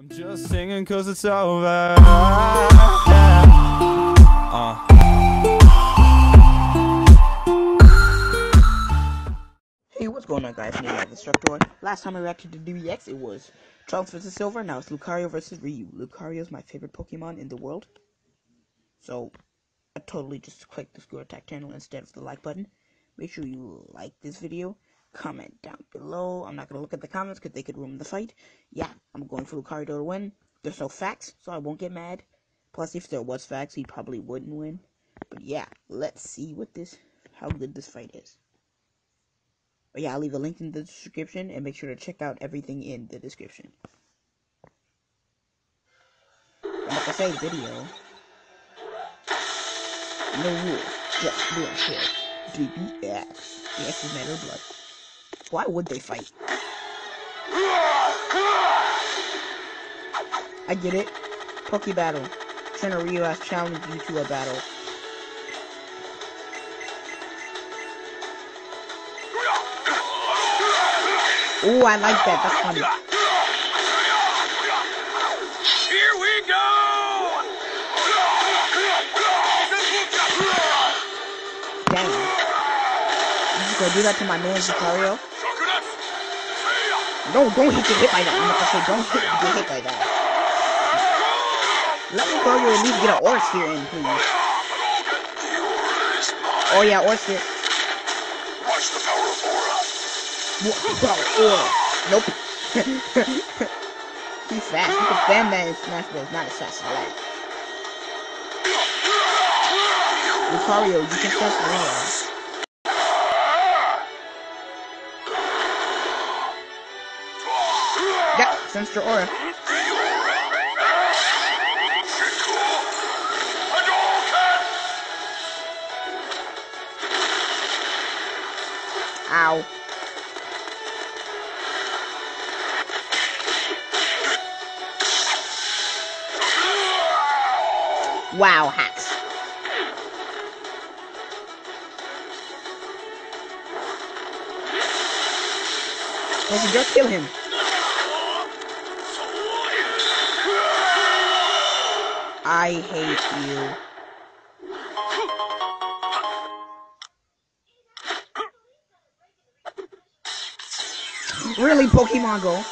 I'm just singing cause it's over. Yeah. Uh. Hey, what's going on, guys? Me, Mike Instructor. Last time I reacted to DBX, it was Trunks vs. Silver. Now it's Lucario vs. Ryu. Lucario is my favorite Pokemon in the world. So, I totally just clicked the ScrewAttack channel instead of the like button. Make sure you like this video. Comment down below. I'm not going to look at the comments because they could ruin the fight. Yeah, I'm going for Lucario to win. There's no facts, so I won't get mad. Plus, if there was facts, he probably wouldn't win. But yeah, let's see what this, how good this fight is. But yeah, I'll leave a link in the description and make sure to check out everything in the description. Like I say, video. No rules, just doing shit. DBX. The X is matter of blood. Why would they fight? I get it. Poke battle. Trainer Ryu has challenged you to a battle. Ooh, I like that. That's funny. Here we go! Dang. You just gonna do that to my man Lucario? No, don't hit get hit by that. Say don't hit get hit by that. Let Lucario at least get an Aura Sphere in, please. Oh yeah, Aura Sphere. Watch the power of Aura. Wow, Aura. Nope. He's fast. You can spam that in Smash Bros. Not as fast as that. Lucario, you can sense Aura. Your aura. Ow. Wow, hacks. He just kill him? I hate you. Really, Pokemon Go?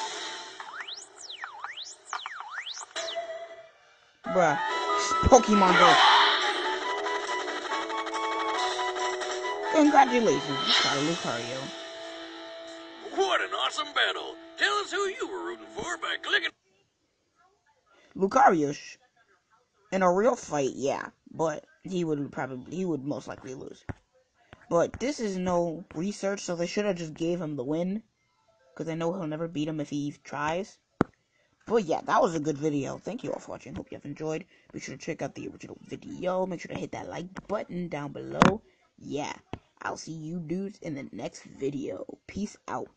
Bruh. Pokemon Go. Congratulations, you got a Lucario. What an awesome battle! Tell us who you were rooting for by clicking. Lucario, in a real fight, yeah, but he would probably, he would most likely lose. But this is no research, so they should have just gave him the win. Because I know he'll never beat him if he tries. But yeah, that was a good video. Thank you all for watching. Hope you have enjoyed. Be sure to check out the original video. Make sure to hit that like button down below. Yeah, I'll see you dudes in the next video. Peace out.